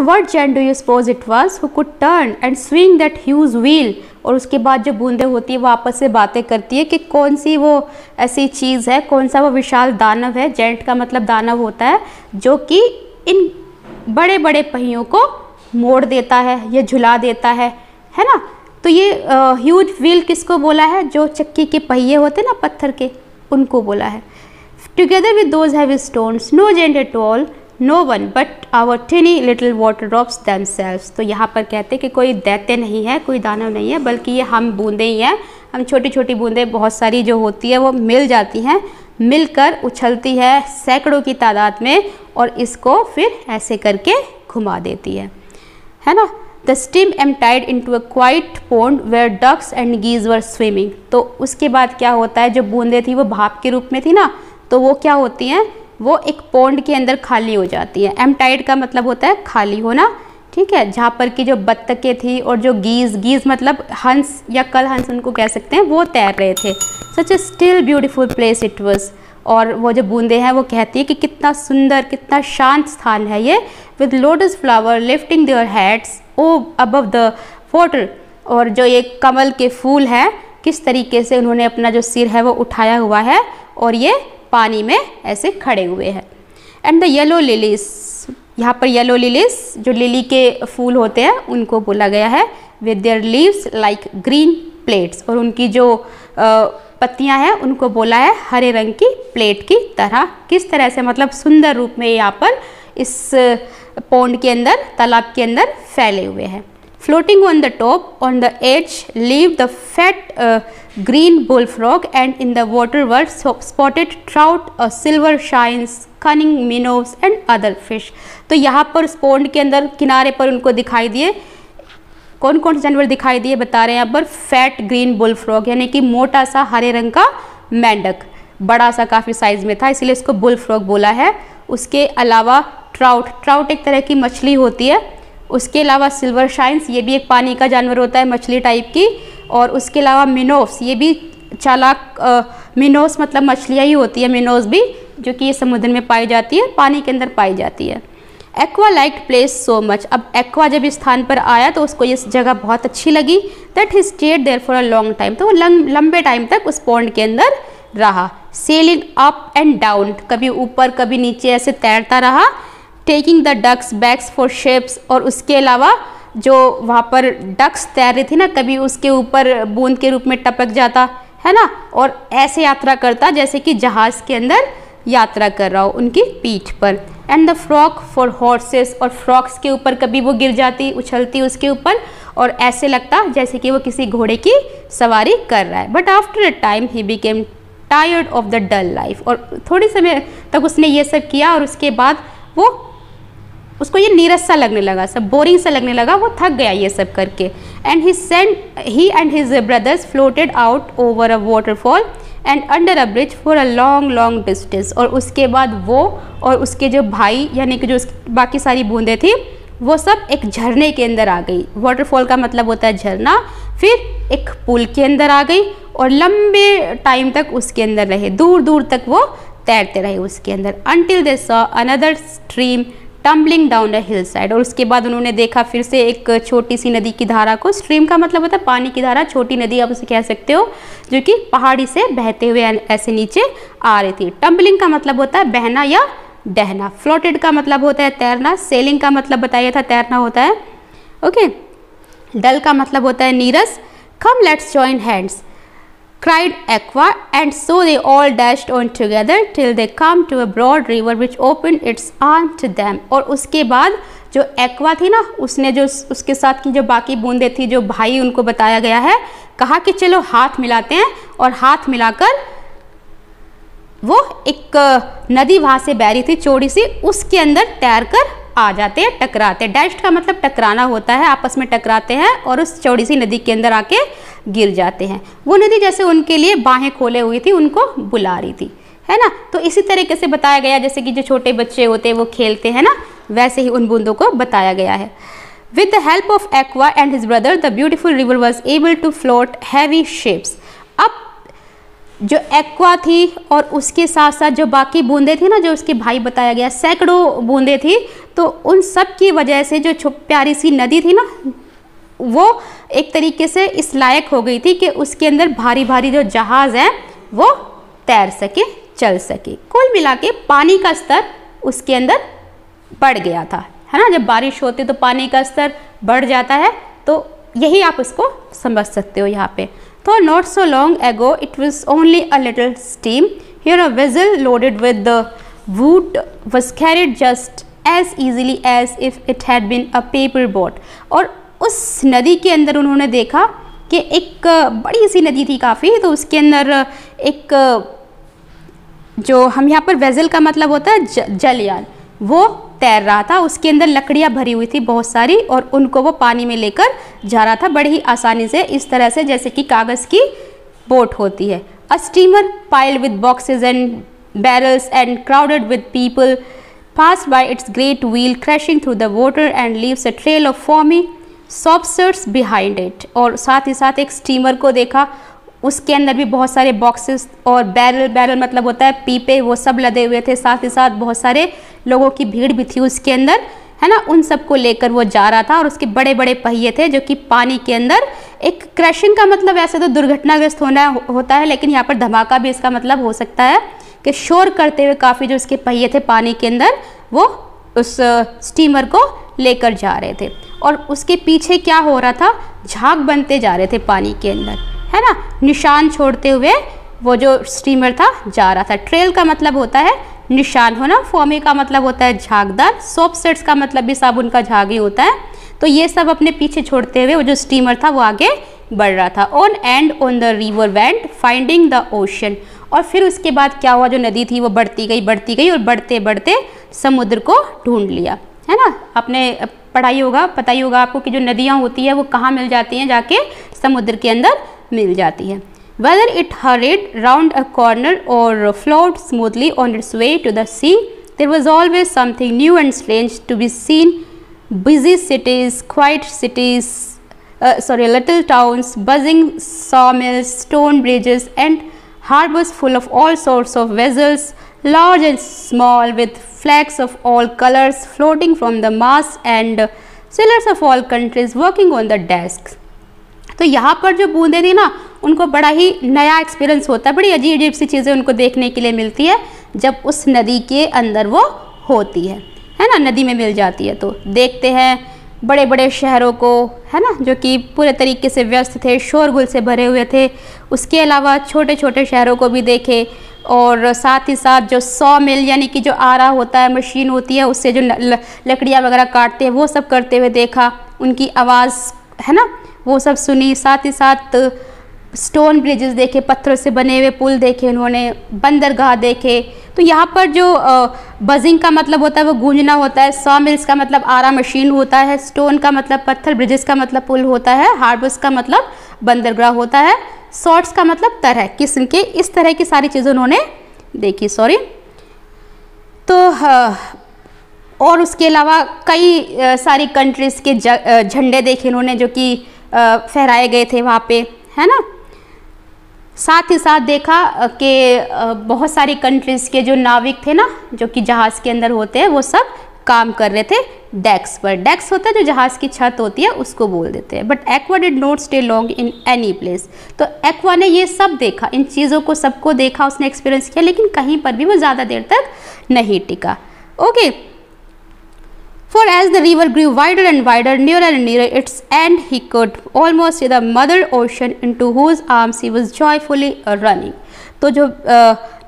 What giant do you suppose it was who could turn and swing that huge wheel और उसके बाद जो बूंदे होती है, वो आपस से बातें करती है कि कौन सी वो ऐसी चीज़ है, कौन सा वो विशाल दानव है, जेंट का मतलब दानव होता है, जो कि इन बड़े बड़े पहियों को मोड़ देता है, या झुला देता है है ना? तो ये ह्यूज व्हील किसको बोला है? जो चक्की के पहिए होते हैं ना, पत्थर के, उनको बोला है। Together with those have stones no giant at all no one but our tiny little water drops them तो यहाँ पर कहते हैं कि कोई दैत्य नहीं है, कोई दानव नहीं है, बल्कि ये हम बूंदे ही हैं। हम छोटी छोटी बूंदें, बहुत सारी जो होती है, वो मिल जाती हैं, मिलकर उछलती है सैकड़ों की तादाद में और इसको फिर ऐसे करके घुमा देती है। है ना? The steamer tied into a quiet pond where ducks and geese were swimming तो उसके बाद क्या होता है? जो बूंदे थी, वो भाप के रूप में थी ना? तो वो क्या होती हैं? वो एक पौंड के अंदर खाली हो जाती है। एम टाइड का मतलब होता है खाली होना, ठीक है? जहाँ पर की जो बत्तखें थी और जो गीज गीज मतलब हंस या कल हंस उनको कह सकते हैं, वो तैर रहे थे। Such a still beautiful place it was और वो जो बूंदे हैं, वो कहती है कि कितना सुंदर, कितना शांत स्थान है ये। With lotus flower lifting their heads above the water और जो ये कमल के फूल हैं, किस तरीके से उन्होंने अपना जो सिर है, वो उठाया हुआ है। और ये पानी में ऐसे खड़े हुए हैं। एंड द येलो लिलीज यहाँ पर येलो लिलीज जो लिली के फूल होते हैं, उनको बोला गया है। With their leaves like green plates और उनकी जो पत्तियाँ हैं, उनको बोला है हरे रंग की प्लेट की तरह। किस तरह से? मतलब सुंदर रूप में यहाँ पर इस पौंड के अंदर, तालाब के अंदर फैले हुए हैं। Floating on the top on the edge leave the fat uh, green bullfrog and in the water were spotted trout a silver shines cunning minnows and other fish. तो यहाँ पर स्पोन्ड के अंदर किनारे पर उनको दिखाई दिए। कौन कौन से जानवर दिखाई दिए बता रहे हैं यहाँ पर? फैट ग्रीन बुल फ्रॉग यानी कि मोटा सा हरे रंग का मेंढक। बड़ा सा काफ़ी साइज़ में था इसलिए इसको बुल फ्रॉग बोला है। उसके अलावा ट्राउट ट्राउट एक तरह की मछली होती है। उसके अलावा सिल्वर शाइन्स, ये भी एक पानी का जानवर होता है, मछली टाइप की। और उसके अलावा मिनोस ये भी चालाक मिनोस मतलब मछलियाँ ही होती है मिनोस भी, जो कि ये समुद्र में पाई जाती है, पानी के अंदर पाई जाती है। Aqua like place so much. अब एक्वा जब इस स्थान पर आया तो उसको ये जगह बहुत अच्छी लगी। That he stayed there for a long time तो वो लंबे टाइम तक उस पॉन्ड के अंदर रहा। सेलिंग अप एंड डाउन कभी ऊपर, कभी नीचे, ऐसे तैरता रहा। Taking the ducks bags for shapes और उसके अलावा जो वहाँ पर डक्स तैर रही थी ना कभी उसके ऊपर बूंद के रूप में टपक जाता, है ना? और ऐसे यात्रा करता जैसे कि जहाज़ के अंदर यात्रा कर रहा हो उनकी पीठ पर। And the frogs for horses और फ्रॉक्स के ऊपर कभी वो गिर जाती, उछलती उसके ऊपर, और ऐसे लगता जैसे कि वो किसी घोड़े की सवारी कर रहा है। But after a time he became tired of the dull life और थोड़े समय तक उसने ये सब किया और उसके बाद वो उसको ये नीरस सा लगने लगा, सब बोरिंग सा लगने लगा, वो थक गया ये सब करके। And he sent he and his brothers floated out over a waterfall and under a bridge for a long long distance और उसके बाद वो और उसके जो भाई, यानी कि जो बाकी सारी बूंदें थी, वो सब एक झरने के अंदर आ गई। वाटरफॉल का मतलब होता है झरना, फिर एक पुल के अंदर आ गई और लंबे टाइम तक उसके अंदर रहे। दूर दूर तक वो तैरते रहे उसके अंदर। Until they saw another stream tumbling down a hillside और उसके बाद उन्होंने देखा फिर से एक छोटी सी नदी की धारा को। स्ट्रीम का मतलब होता है पानी की धारा, छोटी नदी आप उसे कह सकते हो, जो कि पहाड़ी से बहते हुए ऐसे नीचे आ रही थी। टम्बलिंग का मतलब होता है बहना या डहना। फ्लोटेड का मतलब होता है तैरना। सेलिंग का मतलब बताया था, तैरना होता है। ओके डल का मतलब होता है नीरस। Come let's join hands cried Aqua, and so they all dashed on together till they come to a broad river which opened its arm to them. और उसके बाद जो एक्वा थी ना उसने जो उसके साथ की जो बाकी बूंदे थी जो भाई उनको बताया गया है कहा कि चलो हाथ मिलाते हैं और हाथ मिलाकर वो एक नदी वहाँ से बह रही थी चौड़ी सी उसके अंदर तैर कर आ जाते हैं टकराते हैं डैश्ड का मतलब टकराना होता है आपस में टकराते हैं और उस चौड़ी सी नदी के अंदर आके गिर जाते हैं। वो नदी जैसे उनके लिए बाहें खोले हुई थी, उनको बुला रही थी, है ना? तो इसी तरीके से बताया गया, जैसे कि जो छोटे बच्चे होते हैं, वो खेलते हैं ना? वैसे ही उन बूंदों को बताया गया है। With the help of Aqua and his brother the beautiful river was able to float heavy shapes अब जो एक्वा थी और उसके साथ साथ जो बाकी बूंदे थी ना, जो उसके भाई बताया गया, सैकड़ों बूंदे थी तो उन सब की वजह से जो प्यारी सी नदी थी ना वो एक तरीके से इस लायक हो गई थी कि उसके अंदर भारी भारी जो जहाज़ हैं, वो तैर सके, चल सके। कुल मिला के पानी का स्तर उसके अंदर बढ़ गया था। है ना? जब बारिश होती तो पानी का स्तर बढ़ जाता है तो यही आप उसको समझ सकते हो यहाँ पे। तो not so long ago it was only a little stream here a vessel loaded with the wood was carried just as easily as if it had been a paper boat और उस नदी के अंदर उन्होंने देखा कि एक बड़ी सी नदी थी काफ़ी तो उसके अंदर एक जो हम यहाँ पर वेजल का मतलब होता है ज, जलयान वो तैर रहा था उसके अंदर लकड़ियाँ भरी हुई थी बहुत सारी और उनको वो पानी में लेकर जा रहा था बड़ी ही आसानी से इस तरह से जैसे कि कागज़ की बोट होती है। A steamer pile with boxes and barrels and crowded with people pass by its great wheel crashing through the water and leaves a trail of foamy softers behind it और साथ ही साथ एक स्टीमर को देखा। उसके अंदर भी बहुत सारे बॉक्सेस और बैरल बैरल मतलब होता है पीपे, वो सब लदे हुए थे। साथ ही साथ बहुत सारे लोगों की भीड़ भी थी उसके अंदर, है ना? उन सबको लेकर वो जा रहा था और उसके बड़े बड़े पहिए थे जो कि पानी के अंदर एक क्रैशिंग का मतलब ऐसे तो दुर्घटनाग्रस्त होना होता है, लेकिन यहाँ पर धमाका भी इसका मतलब हो सकता है कि शोर करते हुए काफ़ी जो उसके पहिए थे पानी के अंदर, वो उस स्टीमर को लेकर जा रहे थे। और उसके पीछे क्या हो रहा था? झाग बनते जा रहे थे पानी के अंदर, है ना? निशान छोड़ते हुए वो जो स्टीमर था, जा रहा था। ट्रेल का मतलब होता है निशान होना फॉमी का मतलब होता है झागदार सोप सेट्स का मतलब भी साबुन का झाग ही होता है। तो ये सब अपने पीछे छोड़ते हुए वो जो स्टीमर था, वो आगे बढ़ रहा था। On and on the river went finding the ocean और फिर उसके बाद क्या हुआ? जो नदी थी, वो बढ़ती गई बढ़ती गई और बढ़ते बढ़ते समुद्र को ढूंढ लिया, है ना? आपने पढ़ाई होगा पता ही होगा आपको कि जो नदियाँ होती है वो कहाँ मिल जाती हैं जाके समुद्र के अंदर मिल जाती है। Whether it hurried round a corner or float smoothly on its way to the sea there was always something new and strange to be seen cities, quiet cities, uh, sorry, little towns, buzzing sawmills, stone bridges, and harbors full of all sorts of vessels, large and small, with flags of all colors floating from the mast and sailors of all countries working on the desks. तो यहाँ पर जो बूंदे थी ना उनको बड़ा ही नया एक्सपीरियंस होता है। बड़ी अजीब अजीब सी चीज़ें उनको देखने के लिए मिलती है जब उस नदी के अंदर वो होती है। है ना? नदी में मिल जाती है। तो देखते हैं बड़े बड़े शहरों को है ना? जो कि पूरे तरीके से व्यस्त थे शोरगुल से भरे हुए थे। उसके अलावा छोटे छोटे शहरों को भी देखे। और साथ ही साथ जो सौ मिल, यानी कि जो आरा होता है, मशीन होती है, उससे जो लकड़ियाँ वगैरह काटते हैं, वो सब करते हुए देखा, उनकी आवाज़, है ना, वो सब सुनी। साथ ही साथ स्टोन ब्रिजेस देखे, पत्थरों से बने हुए पुल देखे उन्होंने, बंदरगाह देखे। तो यहाँ पर जो बजिंग का मतलब होता है, वो गूंजना होता है। सौ मिल्स का मतलब आरा मशीन होता है स्टोन का मतलब पत्थर ब्रिजेस का मतलब पुल होता है हार्बर्स का मतलब बंदरगाह होता है। शॉर्ट्स का मतलब तरह, किस्म के, इस तरह की सारी चीज़ें उन्होंने देखी सॉरी तो और उसके अलावा कई सारी कंट्रीज़ के झंडे देखे उन्होंने जो कि फहराए गए थे वहाँ पे, है ना? साथ ही साथ देखा कि बहुत सारी कंट्रीज़ के जो नाविक थे ना, जो कि जहाज़ के अंदर होते हैं, वो सब काम कर रहे थे डेक्स पर। डेक्स होता है जो जहाज़ की छत होती है, उसको बोल देते हैं। But Aqua did not stay long in any place तो एक्वा ने ये सब देखा, इन चीज़ों को सबको देखा, उसने एक्सपीरियंस किया, लेकिन कहीं पर भी वो ज़्यादा देर तक नहीं टिका। Okay for as the river grew wider and wider near and near its end he could almost the mother ocean into whose arms he was joyfully running तो जो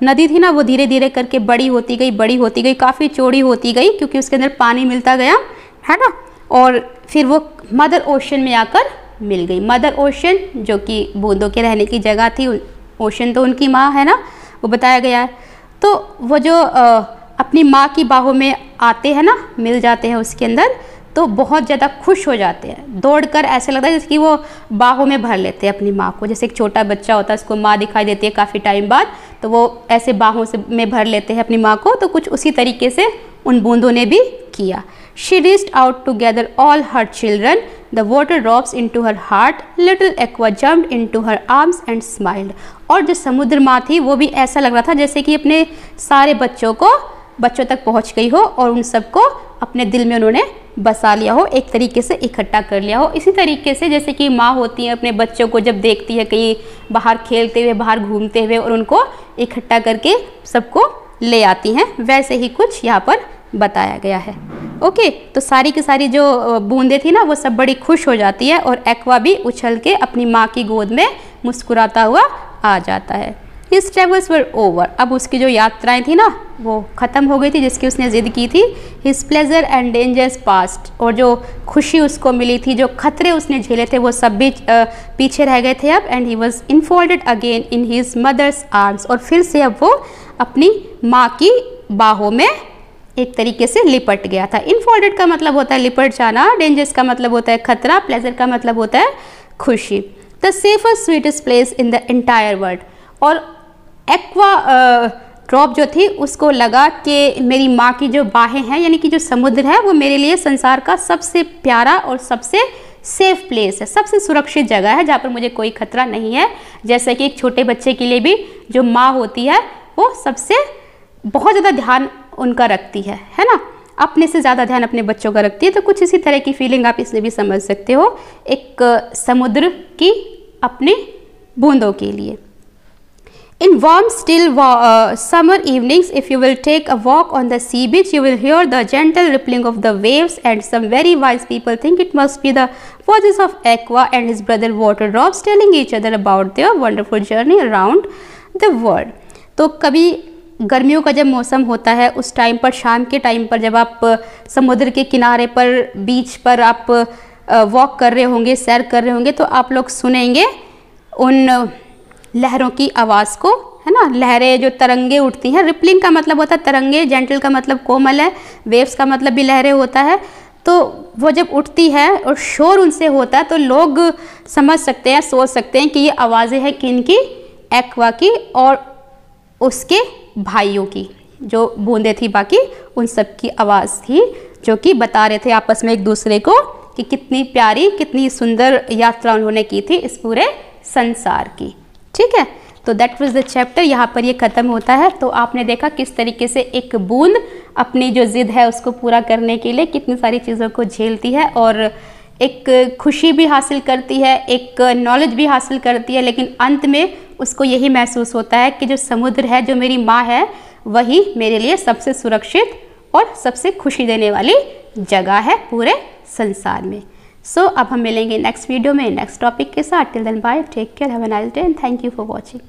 नदी थी ना वो धीरे धीरे करके बड़ी होती गई बड़ी होती गई काफ़ी चौड़ी होती गई क्योंकि उसके अंदर पानी मिलता गया है ना? और फिर वो मदर ओशन में आकर मिल गई। मदर ओशन जो कि बूंदों के रहने की जगह थी ओशन तो उनकी माँ है ना? वो बताया गया है। तो वो जो आ, अपनी माँ की बाहों में आते हैं ना मिल जाते हैं उसके अंदर तो बहुत ज़्यादा खुश हो जाते हैं। दौड़कर ऐसे लगता है जैसे कि वो बाहों में भर लेते हैं अपनी माँ को। जैसे एक छोटा बच्चा होता है, उसको माँ दिखाई देती है काफ़ी टाइम बाद तो वो ऐसे बाहों से में भर लेते हैं अपनी माँ को तो कुछ उसी तरीके से उन बूंदों ने भी किया। She reached out together all her children the water drops into her heart little Aqua jump into her arms and smiled और जो समुद्र माँ थी, वो भी ऐसा लग रहा था जैसे कि अपने सारे बच्चों को बच्चों तक पहुँच गई हो और उन सबको अपने दिल में उन्होंने बसा लिया हो, एक तरीके से इकट्ठा कर लिया हो। इसी तरीके से जैसे कि माँ होती है, अपने बच्चों को जब देखती है कहीं बाहर खेलते हुए, बाहर घूमते हुए और उनको इकट्ठा करके सबको ले आती हैं, वैसे ही कुछ यहाँ पर बताया गया है। ओके तो सारी की सारी जो बूंदे थी ना, वो सब बड़ी खुश हो जाती है और एक्वा भी उछल के अपनी माँ की गोद में मुस्कुराता हुआ आ जाता है। हिज ट्रेवल्स वर ओवर अब उसकी जो यात्राएँ थी ना, वो ख़त्म हो गई थी, जिसकी उसने ज़िद की थी his pleasure and dangers past और जो खुशी उसको मिली थी, जो खतरे उसने झेले थे, वो सब भी पीछे रह गए थे अब and he was enfolded again in his mother's arms और फिर से अब वो अपनी माँ की बाहों में एक तरीके से लिपट गया था। इनफोल्डेड का मतलब होता है लिपट जाना डेंजर्स का मतलब होता है खतरा प्लेजर का मतलब होता है खुशी. The safest sweetest place in the entire world और एक्वा ड्रॉप जो थी, उसको लगा कि मेरी माँ की जो बाहें हैं, यानी कि जो समुद्र है, वो मेरे लिए संसार का सबसे प्यारा और सबसे सेफ़ प्लेस है, सबसे सुरक्षित जगह है, जहाँ पर मुझे कोई खतरा नहीं है। जैसे कि एक छोटे बच्चे के लिए भी जो माँ होती है, वो सबसे बहुत ज़्यादा ध्यान उनका रखती है है ना? अपने से ज़्यादा ध्यान अपने बच्चों का रखती है तो कुछ इसी तरह की फीलिंग आप इसमें भी समझ सकते हो, एक समुद्र की अपने बूंदों के लिए। In warm, still uh, summer evenings, if you will take a walk on the sea beach, you will hear the gentle rippling of the waves and some very wise people think it must be the voices of Aqua and his brother Waterdrops telling each other about their wonderful journey around the world. तो कभी गर्मियों का जब मौसम होता है उस time पर शाम के टाइम पर जब आप समुद्र के किनारे पर बीच पर आप वॉक कर रहे होंगे सैर कर रहे होंगे तो आप लोग सुनेंगे उन लहरों की आवाज़ को, है ना? लहरें जो तरंगे उठती हैं, रिपलिंग का मतलब होता है तरंगे, जेंटल का मतलब कोमल है, वेव्स का मतलब भी लहरें होता है। तो वो जब उठती है और शोर उनसे होता है तो लोग समझ सकते हैं, सोच सकते हैं कि ये आवाज़ें हैं किन की? एक्वा की और उसके भाइयों की, जो बूंदे थी बाकी, उन सब की आवाज़ थी, जो कि बता रहे थे आपस में एक दूसरे को कि कितनी प्यारी, कितनी सुंदर यात्रा उन्होंने की थी इस पूरे संसार की। ठीक है? तो दैट वॉज़ द चैप्टर यहाँ पर ये ख़त्म होता है। तो आपने देखा किस तरीके से एक बूंद अपनी जो ज़िद है उसको पूरा करने के लिए कितनी सारी चीज़ों को झेलती है और एक खुशी भी हासिल करती है, एक नॉलेज भी हासिल करती है, लेकिन अंत में उसको यही महसूस होता है कि जो समुद्र है, जो मेरी माँ है, वही मेरे लिए सबसे सुरक्षित और सबसे खुशी देने वाली जगह है पूरे संसार में। सो so, अब हम मिलेंगे नेक्स्ट वीडियो में नेक्स्ट टॉपिक के साथ. Till then bye take care have a nice day and thank you for watching